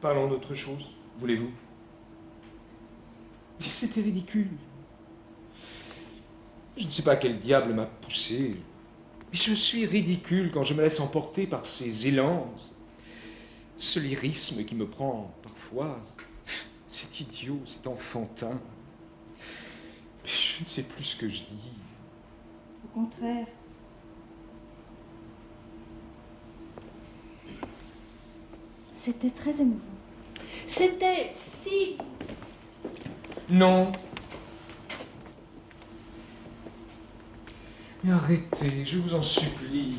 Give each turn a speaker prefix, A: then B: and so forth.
A: Parlons d'autre chose, voulez-vous? C'était ridicule. Je ne sais pas quel diable m'a poussé. Mais je suis ridicule quand je me laisse emporter par ces élans. Ce lyrisme qui me prend parfois. C'est idiot, c'est enfantin. Je ne sais plus ce que je dis.
B: Au contraire. C'était très émouvant.
C: C'était si...
A: Non. Mais arrêtez, je vous en supplie.